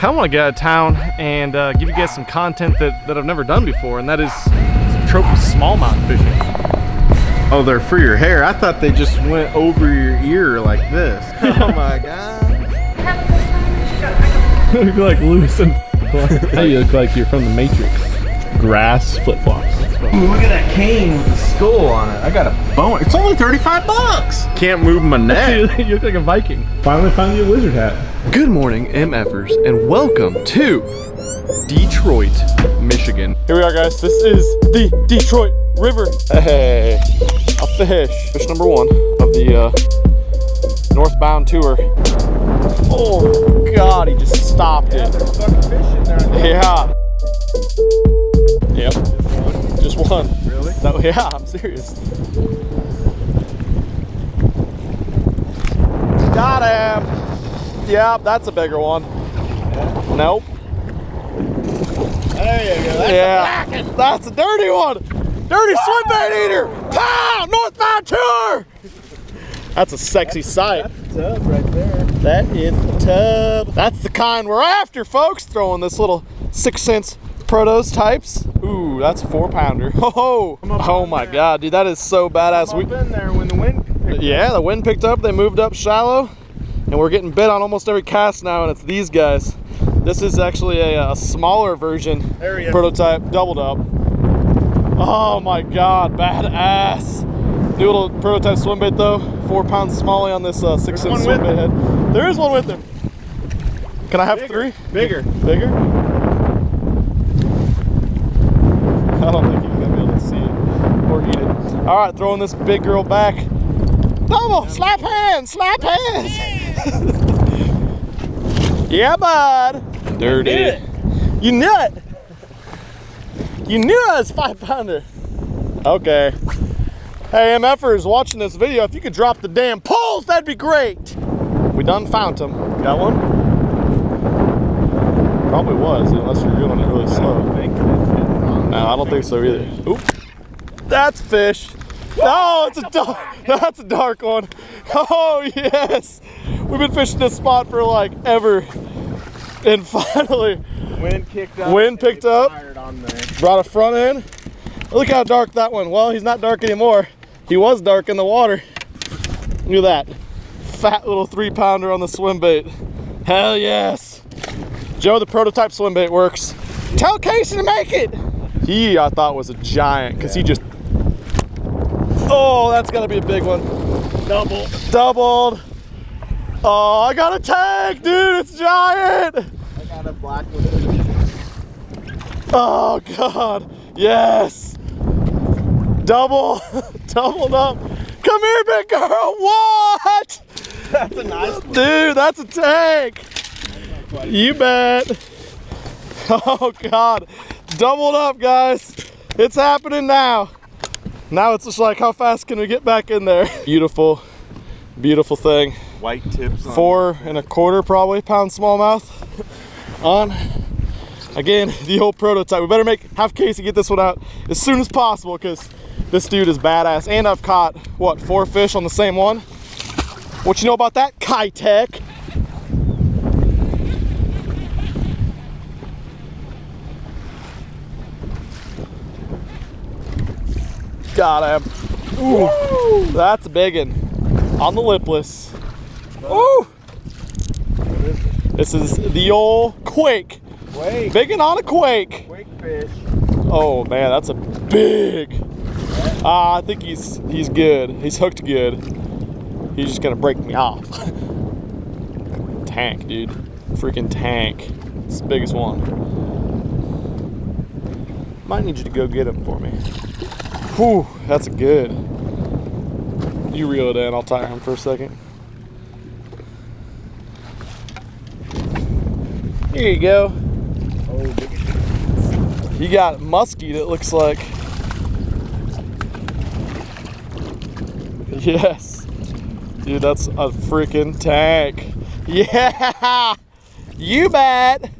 kind of want to get out of town and uh, give you guys some content that, that I've never done before, and that is some trophy smallmouth fishing. Oh, they're for your hair. I thought they just went over your ear like this. Oh my god. you look like Lewis and Now you look like you're from the Matrix. Grass flip flops. Ooh, look at that cane with the skull on it. I got a bone. It's only 35 bucks. Can't move my neck. you look like a Viking. Finally found you a wizard hat. Good morning, MFers, and welcome to Detroit, Michigan. Here we are, guys. This is the Detroit River. Hey, a fish. Fish number one of the uh, northbound tour. Oh God, he just stopped it. Yeah. Yep. Just one. Really? No, yeah, I'm serious. Got him. Yep, that's a bigger one. Nope. There you go. That's yeah, that's a dirty one. Dirty ah! swim bait eater. Pow! Northbound tour. That's a sexy sight. a tub right there. That is the tub. That's the kind we're after, folks. Throwing this little six cents protos types. Ooh, that's a four pounder. Ho! Oh my god, dude, that is so badass. We've been there when the wind picked yeah, the wind picked up. They moved up shallow, and we're getting bit on almost every cast now, and it's these guys. This is actually a, a smaller version There prototype, doubled up. Oh my god, badass! New little prototype swim bait though. Four pounds smallie on this uh, six There's inch swim bait head. There is one with him. Can I have Bigger. three? Bigger. Bigger? I don't think he's gonna be able to see it or eat it. All right, throwing this big girl back. Double, slap hands, slap hands. yeah, bud. Dirty. knew. You knew it. You knew I was five pounder. Okay. Hey, MFers watching this video, if you could drop the damn poles, that'd be great. We done found them. Got one? Probably was, unless you're doing it really slow. No, I don't think so either. Oop. That's fish. Oh, it's a dark. That's a dark one. Oh yes. We've been fishing this spot for like ever, and finally Wind kicked up. Wind picked up. Fired on there. brought a front end. Look how dark that one. Well, he's not dark anymore. He was dark in the water. Look at that. Fat little three pounder on the swim bait. Hell yes. Joe, the prototype swim bait works. Tell Casey to make it. He, I thought, was a giant because he just. Oh, that's gotta be a big one. Double. Doubled. Oh, I got a tag, dude. It's giant. I got a black one. Oh God, yes. Double, doubled up. Come here, big girl. What? That's a nice one. Dude, that's a tank. You bet. Oh God, doubled up, guys. It's happening now. Now it's just like, how fast can we get back in there? Beautiful, beautiful thing. White tips on Four and a quarter, probably pound smallmouth on. Again, the old prototype. We better make have Casey get this one out as soon as possible because this dude is badass. And I've caught what four fish on the same one. What you know about that, Kitech? Got him. Ooh, that's a big one. On the lipless. Ooh. This is the old Quake. Wait. Big one on a Quake. Quick fish. Oh man, that's a big. Ah, I think he's he's good. He's hooked good. He's just gonna break me off. tank, dude. Freaking tank. It's the biggest one. Might need you to go get him for me. Whew, that's a good. You reel it in. I'll tire him for a second. Here you go. You got muskie that looks like. Yes. Dude, that's a freaking tank. Yeah! You bet!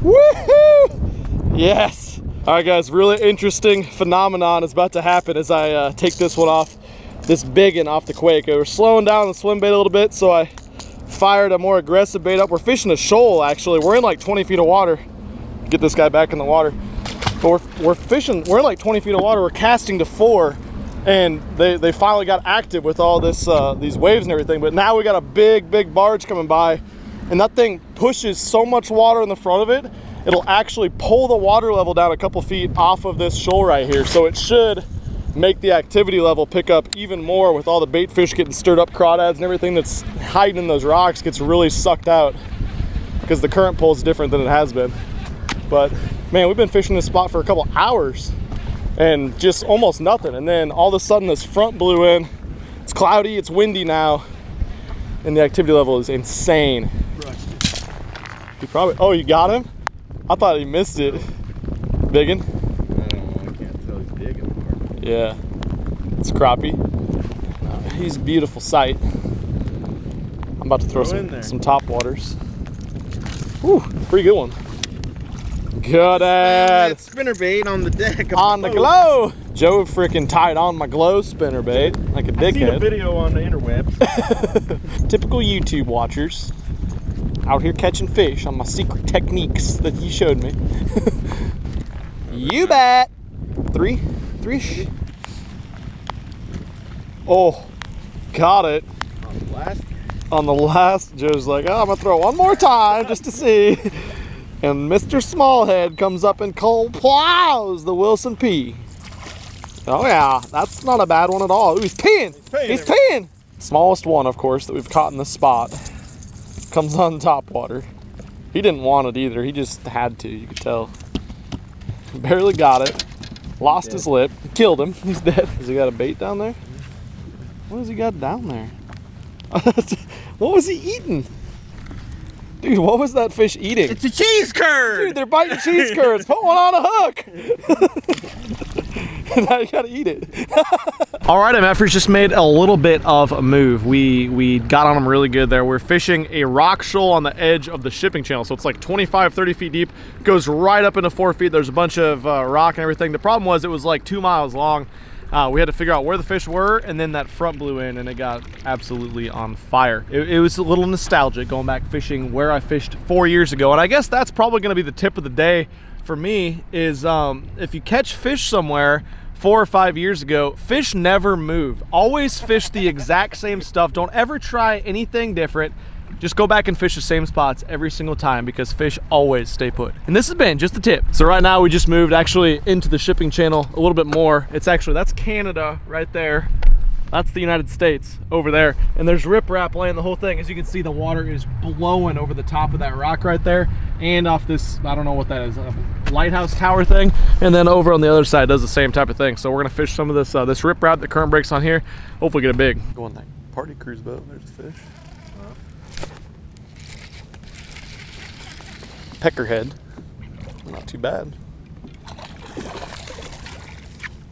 Woohoo! Yes! Alright, guys, really interesting phenomenon is about to happen as I uh, take this one off, this big one off the Quake. We're slowing down the swim bait a little bit, so I fired a more aggressive bait up. We're fishing a shoal, actually. We're in like 20 feet of water. Get this guy back in the water. But we're, we're fishing, we're in like 20 feet of water. We're casting to four and they, they finally got active with all this uh, these waves and everything. But now we got a big, big barge coming by and that thing pushes so much water in the front of it, it'll actually pull the water level down a couple feet off of this shoal right here. So it should make the activity level pick up even more with all the bait fish getting stirred up, crawdads and everything that's hiding in those rocks gets really sucked out because the current pull is different than it has been. But man, we've been fishing this spot for a couple hours and just almost nothing. And then all of a sudden this front blew in. It's cloudy, it's windy now, and the activity level is insane. He probably, oh, you got him? I thought he missed it. Biggin? I can't tell he's anymore. Yeah, it's crappie. Uh, he's a beautiful sight. I'm about to throw, throw some, some top waters. Whew, pretty good one. Good at spinner bait on the deck. On the, the glow. Joe freaking tied on my glow spinner bait like a dickhead. I seen a video on the interwebs. Typical YouTube watchers out here catching fish on my secret techniques that he showed me. you bet. Three, three. Oh, got it. On the last. On the last, Joe's like, oh, I'm gonna throw one more time just to see. And Mr. Smallhead comes up and cold plows the Wilson P. Oh yeah, that's not a bad one at all. Ooh, he's peeing. He's peeing. He's peeing. Smallest one, of course, that we've caught in this spot comes on top water. He didn't want it either. He just had to. You could tell. Barely got it. Lost his lip. Killed him. He's dead. Has he got a bait down there? What has he got down there? what was he eating? Dude, what was that fish eating? It's a cheese curd! Dude, they're biting cheese curds. Put one on a hook! now you gotta eat it. All right, just made a little bit of a move. We we got on them really good there. We're fishing a rock shoal on the edge of the shipping channel. So it's like 25, 30 feet deep, goes right up into four feet. There's a bunch of uh, rock and everything. The problem was it was like two miles long. Uh, we had to figure out where the fish were and then that front blew in and it got absolutely on fire. It, it, was a little nostalgic going back fishing where I fished four years ago. And I guess that's probably gonna be the tip of the day for me is um, if you catch fish somewhere four or five years ago, fish never move. Always fish the exact same stuff. Don't ever try anything different. Just go back and fish the same spots every single time because fish always stay put. And this has been just a tip. So right now we just moved actually into the shipping channel a little bit more. It's actually, that's Canada right there. That's the United States over there. And there's riprap laying the whole thing. As you can see, the water is blowing over the top of that rock right there and off this, I don't know what that is, a lighthouse tower thing. And then over on the other side does the same type of thing. So we're gonna fish some of this uh, this riprap that current breaks on here. Hopefully get a big. Go on that party cruise boat, there's a fish. peckerhead. Not too bad.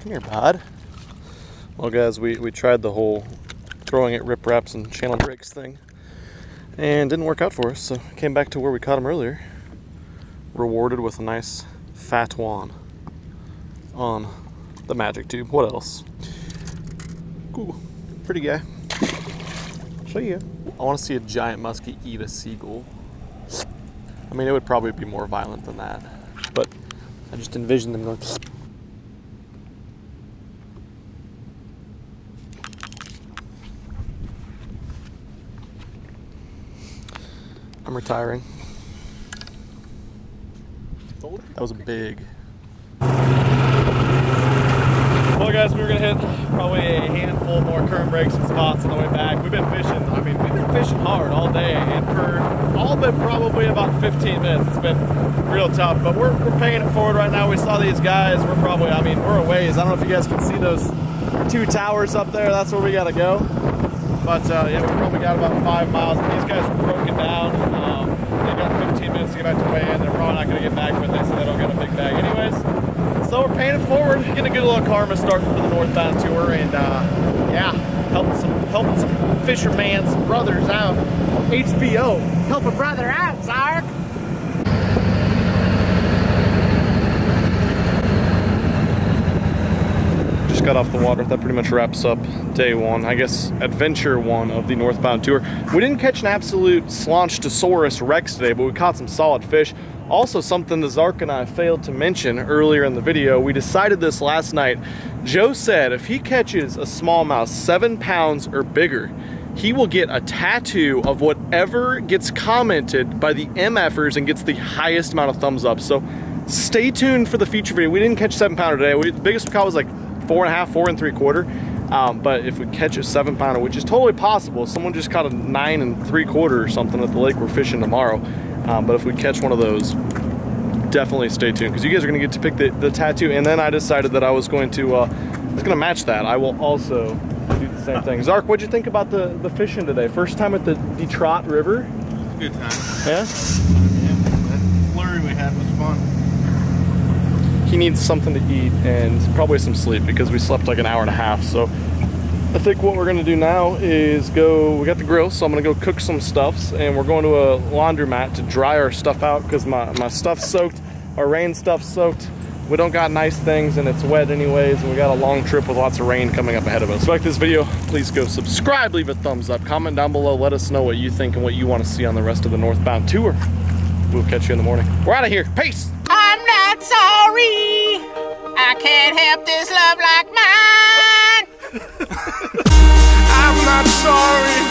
Come here, bud. Well, guys, we, we tried the whole throwing it ripraps and channel breaks thing and didn't work out for us, so came back to where we caught him earlier. Rewarded with a nice fat one on the magic tube. What else? Cool. Pretty guy. Show you. I want to see a giant muskie eat a seagull. I mean, it would probably be more violent than that, but I just envision them going. I'm retiring. That was a big. Well, guys, we were gonna hit probably a handful more current breaks and spots on the way back. We've been fishing. I mean, we've been fishing hard all day, and for all but probably about 15 minutes, it's been real tough. But we're we're paying it forward right now. We saw these guys. We're probably, I mean, we're a ways. I don't know if you guys can see those two towers up there. That's where we gotta go. But uh, yeah, we probably got about five miles. These guys were broken down. Um, they got 15 minutes to get back to weigh in. They're probably not gonna get back, but they said they don't get a big bag anyways. So we're paying it forward, getting a good little karma starting for the northbound tour, and uh, yeah, helping some helping some fisherman's brothers out. HBO, help a brother out, Zark. Got off the water. That pretty much wraps up day one. I guess adventure one of the northbound tour. We didn't catch an absolute Slonchtosaurus Rex today, but we caught some solid fish. Also something that Zark and I failed to mention earlier in the video, we decided this last night. Joe said if he catches a smallmouth seven pounds or bigger, he will get a tattoo of whatever gets commented by the MFers and gets the highest amount of thumbs up. So stay tuned for the future video. We didn't catch seven pounder today. We, the biggest we caught was like four and a half, four and three quarter. Um, but if we catch a seven pounder, which is totally possible, someone just caught a nine and three quarter or something at the lake we're fishing tomorrow. Um, but if we catch one of those, definitely stay tuned because you guys are gonna get to pick the, the, tattoo. And then I decided that I was going to, uh, I was gonna match that. I will also do the same thing. Zark, what'd you think about the, the fishing today? First time at the Detroit River? Good time. Yeah? Yeah, that flurry we had was fun he needs something to eat and probably some sleep because we slept like an hour and a half. So I think what we're gonna do now is go, we got the grill, so I'm gonna go cook some stuffs and we're going to a laundromat to dry our stuff out because my, my stuff's soaked, our rain stuff's soaked. We don't got nice things and it's wet anyways and we got a long trip with lots of rain coming up ahead of us. If you like this video, please go subscribe, leave a thumbs up, comment down below, let us know what you think and what you want to see on the rest of the northbound tour. We'll catch you in the morning. We're out of here. Peace! I'm not sorry. I can't help this love like mine. I'm not sorry.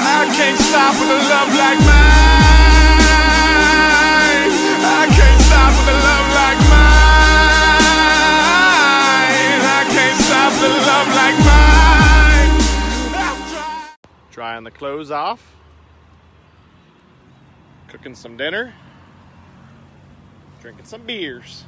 I can't stop with a love like mine. I can't stop with a love like mine. I can't stop with a love like mine. Drying the clothes off. Cooking some dinner drinking some beers.